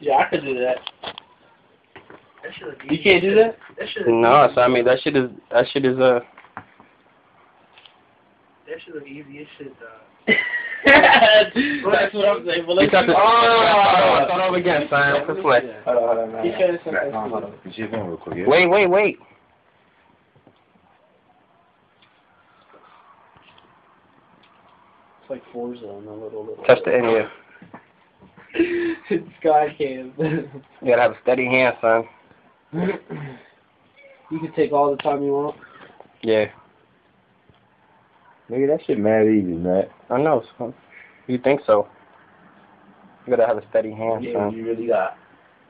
Yeah, I could do that. That You can't do that? That No, so I mean that shit is that shit is uh That shit look easy as shit, dog. That's what I'm saying. But let's got do- to Oh! start over again, son. This way. Hold on, hold on, man. You trying to say Right, that? no, hold on. You see one real quick, yeah? Wait, wait, wait. It's like Forza in a little little. Touch the end here. Sky cam. You gotta have a steady hand, son. you can take all the time you want. Yeah. Nigga, that shit mad easy, man. I know, son. You think so? You gotta have a steady hand, Yeah, son. you really got,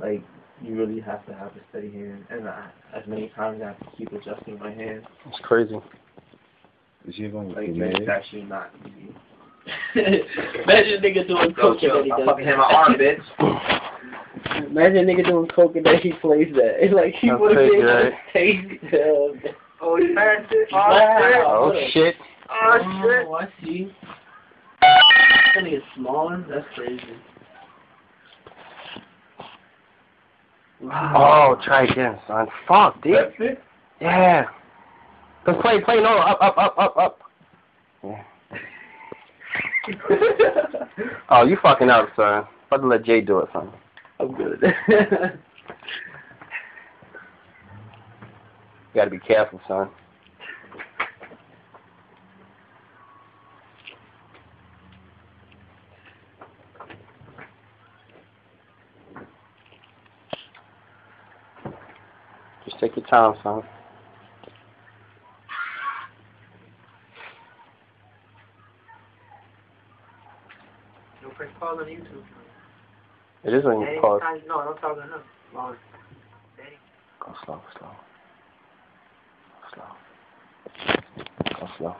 like, you really have to have a steady hand. And uh, as many times I have to keep adjusting my hand. It's crazy. You see one Like, real man, quick, it's actually not easy. Imagine a nigga doing Go coke and then he I does fucking hit my arm, bitch. Imagine a nigga doing coke and then he plays that. It's like he That's would have been able right? to taste uh, Oh, you passed it? Wow. Oh shit. Oh, shit. Oh, I see. That nigga smaller? That's crazy. Oh, try again, son. Fuck, dude. That's it? Yeah. Just play, play, no, up, up, up, up, up. Yeah. Oh, you fucking up, son. About to let Jay do it, son. I'm good. You gotta be careful, son. Just take your time, son. No press pause on YouTube. It is on your pause. time- No, don't talk enough. Long. Go slow, slow. Slow. Go slow.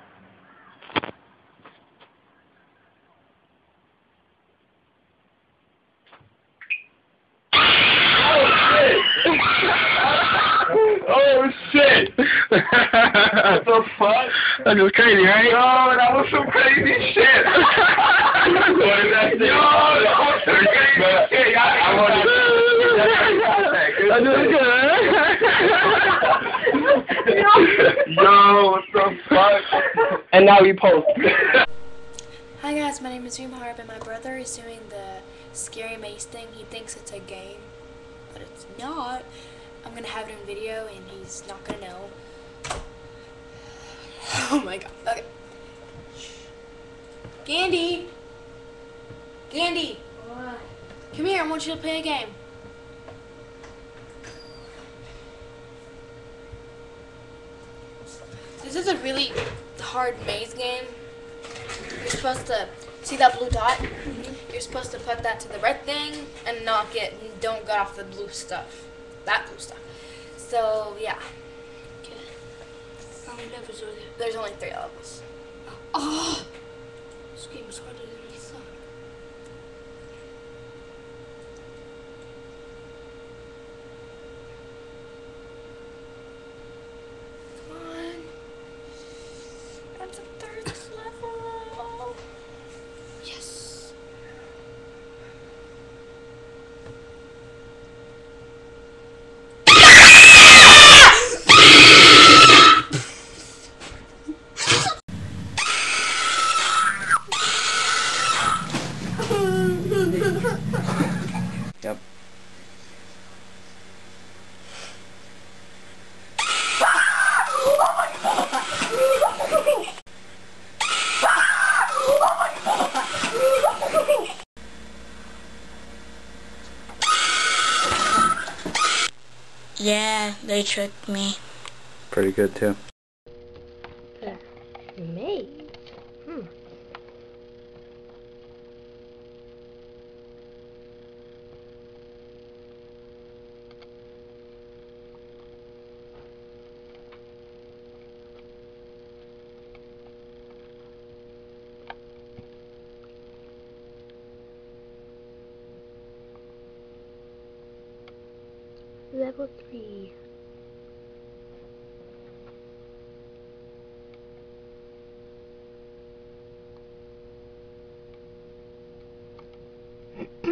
Oh shit! what the fuck? That was crazy, right? Yo, that was some crazy shit. what is that? Yo, that was some crazy shit. I, I want to. Yo, what the fuck? And now we post. Hi guys, my name is Reem Harp and my brother is doing the scary maze thing. He thinks it's a game, but it's not. I'm gonna have it in video and he's not gonna know. Oh my god. Okay. Gandy! Gandy! Come here, I want you to play a game. This is a really hard maze game. You're supposed to see that blue dot. Mm-hmm. You're supposed to put that to the red thing and knock it. And don't get off the blue stuff. That blue stuff. So yeah. Many levels are there? There's only three levels. Oh! This game is harder than I thought. Come on. That's a third level. Yes! Yep. Yeah, they tricked me. Pretty good too. Level 3